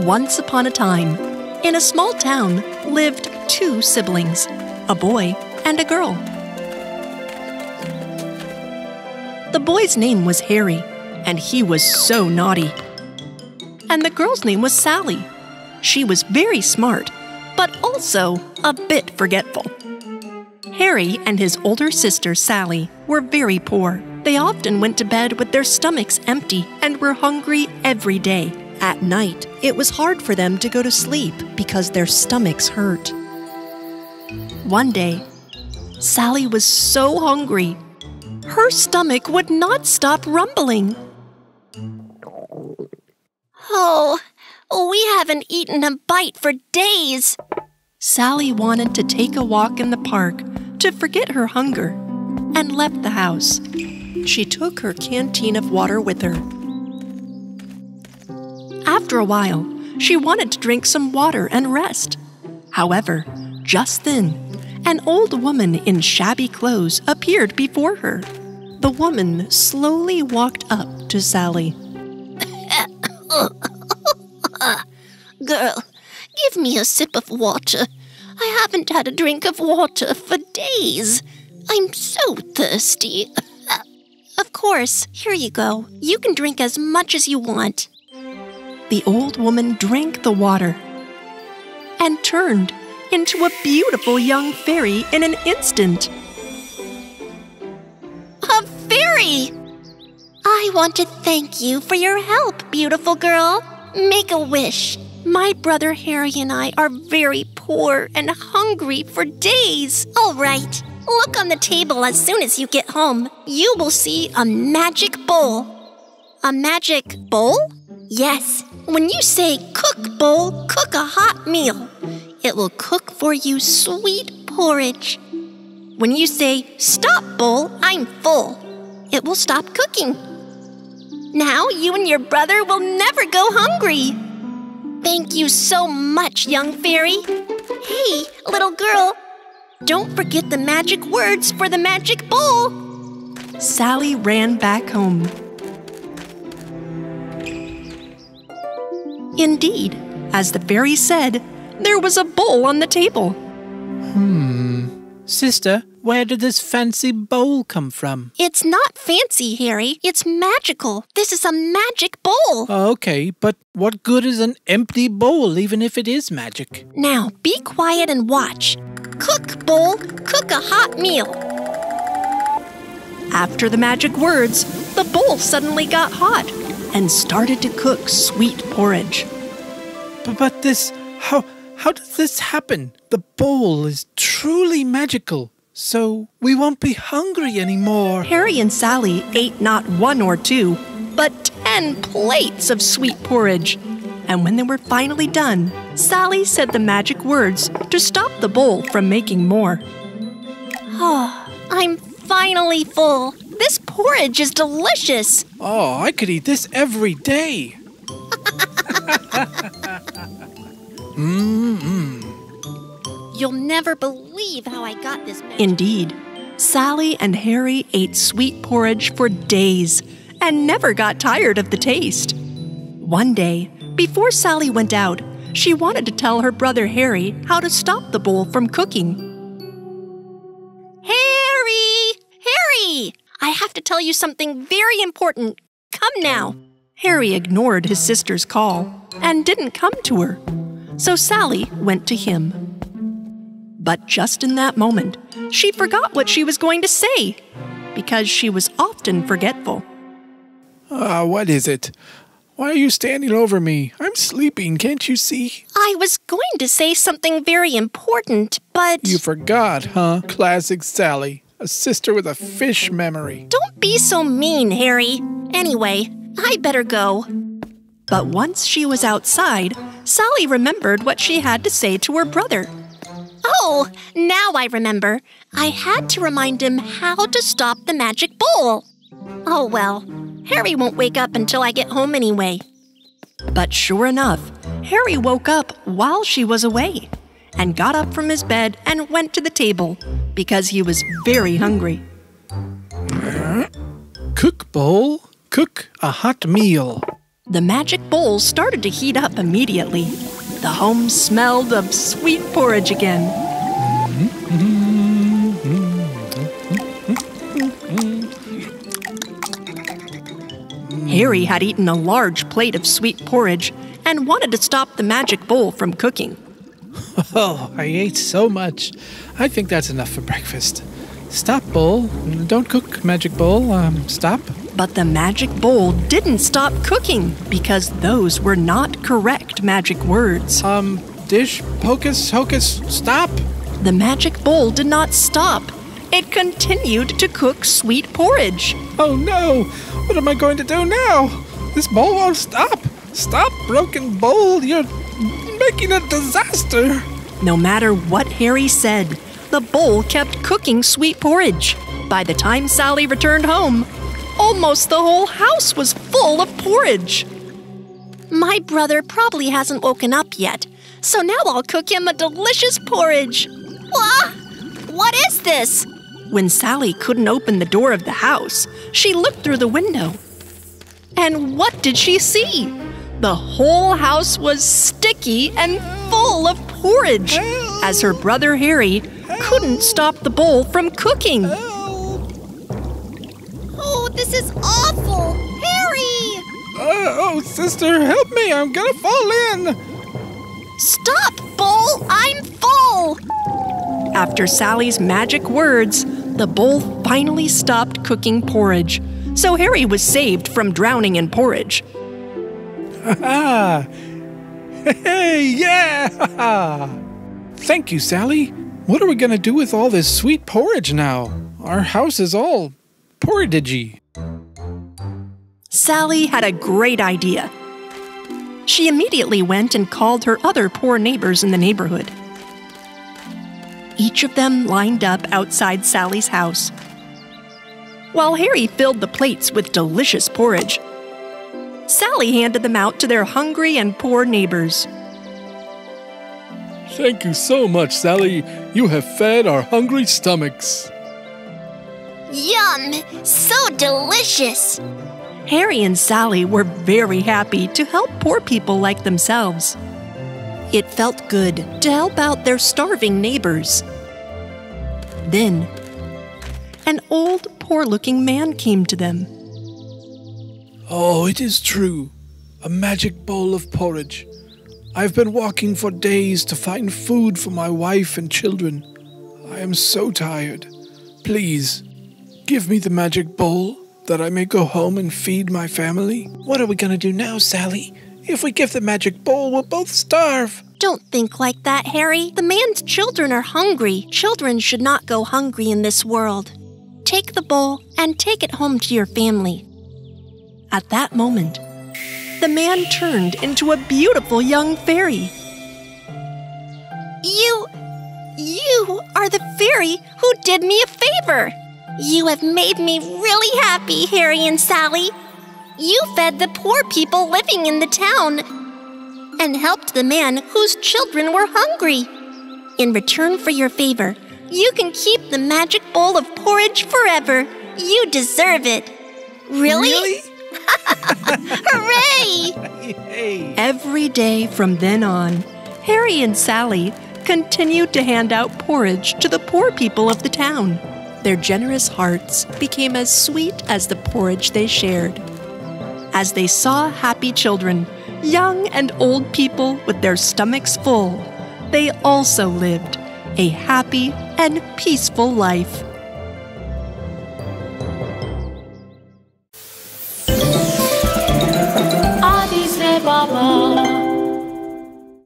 Once upon a time, in a small town lived two siblings, a boy and a girl. The boy's name was Harry, and he was so naughty. And the girl's name was Sally. She was very smart, but also a bit forgetful. Harry and his older sister Sally were very poor. They often went to bed with their stomachs empty and were hungry every day. At night, it was hard for them to go to sleep because their stomachs hurt. One day, Sally was so hungry, her stomach would not stop rumbling. Oh, we haven't eaten a bite for days. Sally wanted to take a walk in the park to forget her hunger and left the house. She took her canteen of water with her. After a while, she wanted to drink some water and rest. However, just then, an old woman in shabby clothes appeared before her. The woman slowly walked up to Sally. Girl, give me a sip of water. I haven't had a drink of water for days. I'm so thirsty. of course, here you go. You can drink as much as you want. The old woman drank the water and turned into a beautiful young fairy in an instant. A fairy! I want to thank you for your help, beautiful girl. Make a wish. My brother Harry and I are very poor and hungry for days. All right, look on the table as soon as you get home. You will see a magic bowl. A magic bowl? Yes. When you say cook bowl, cook a hot meal. It will cook for you sweet porridge. When you say stop bowl, I'm full. It will stop cooking. Now you and your brother will never go hungry. Thank you so much, young fairy. Hey, little girl, don't forget the magic words for the magic bowl. Sally ran back home. Indeed, as the fairy said, there was a bowl on the table. Hmm. Sister, where did this fancy bowl come from? It's not fancy, Harry. It's magical. This is a magic bowl. Okay, but what good is an empty bowl even if it is magic? Now, be quiet and watch. Cook, bowl, cook a hot meal. After the magic words, the bowl suddenly got hot and started to cook sweet porridge. But, but this, how, how does this happen? The bowl is truly magical, so we won't be hungry anymore. Harry and Sally ate not one or two, but ten plates of sweet porridge. And when they were finally done, Sally said the magic words to stop the bowl from making more. Oh, I'm finally full. This porridge is delicious. Oh, I could eat this every day. Mmm. You'll never believe how I got this. Magic. Indeed, Sally and Harry ate sweet porridge for days and never got tired of the taste. One day, before Sally went out, she wanted to tell her brother Harry how to stop the bowl from cooking. I have to tell you something very important. Come now. Harry ignored his sister's call and didn't come to her, so Sally went to him. But just in that moment, she forgot what she was going to say because she was often forgetful. Ah, uh, what is it? Why are you standing over me? I'm sleeping, can't you see? I was going to say something very important, but. You forgot, huh? Classic Sally. A sister with a fish memory. Don't be so mean, Harry. Anyway, I better go. But once she was outside, Sally remembered what she had to say to her brother. Oh, now I remember. I had to remind him how to stop the magic bowl. Oh well, Harry won't wake up until I get home anyway. But sure enough, Harry woke up while she was away and got up from his bed and went to the table because he was very hungry. Cook bowl, cook a hot meal. The magic bowl started to heat up immediately. The home smelled of sweet porridge again. Harry had eaten a large plate of sweet porridge and wanted to stop the magic bowl from cooking. Oh, I ate so much. I think that's enough for breakfast. Stop, bowl. Don't cook, magic bowl. Um, stop. But the magic bowl didn't stop cooking because those were not correct magic words. Um, dish, pocus, hocus, stop. The magic bowl did not stop. It continued to cook sweet porridge. Oh no! What am I going to do now? This bowl won't stop. Stop, broken bowl. You're making a disaster. No matter what Harry said, the bowl kept cooking sweet porridge. By the time Sally returned home, almost the whole house was full of porridge. My brother probably hasn't woken up yet, so now I'll cook him a delicious porridge. Wah! What is this? When Sally couldn't open the door of the house, she looked through the window. And what did she see? The whole house was sticky and full of porridge, as her brother Harry couldn't stop the bowl from cooking. Oh, this is awful! Harry! Uh, oh, sister, help me. I'm gonna fall in. Stop, bowl! I'm full! After Sally's magic words, the bowl finally stopped cooking porridge, so Harry was saved from drowning in porridge. Hey, yeah! Thank you, Sally. What are we gonna do with all this sweet porridge now? Our house is all porridgey. Sally had a great idea. She immediately went and called her other poor neighbors in the neighborhood. Each of them lined up outside Sally's house. While Harry filled the plates with delicious porridge, Sally handed them out to their hungry and poor neighbors. Thank you so much, Sally. You have fed our hungry stomachs. Yum! So delicious! Harry and Sally were very happy to help poor people like themselves. It felt good to help out their starving neighbors. Then, an old, poor looking man came to them. Oh, it is true. A magic bowl of porridge. I've been walking for days to find food for my wife and children. I am so tired. Please, give me the magic bowl that I may go home and feed my family. What are we going to do now, Sally? If we give the magic bowl, we'll both starve. Don't think like that, Harry. The man's children are hungry. Children should not go hungry in this world. Take the bowl and take it home to your family. At that moment, the man turned into a beautiful young fairy. You. You are the fairy who did me a favor. You have made me really happy, Harry and Sally. You fed the poor people living in the town and helped the man whose children were hungry. In return for your favor, you can keep the magic bowl of porridge forever. You deserve it. Really? Really? Every day from then on, Harry and Sally continued to hand out porridge to the poor people of the town. Their generous hearts became as sweet as the porridge they shared. As they saw happy children, young and old people with their stomachs full, they also lived a happy and peaceful life.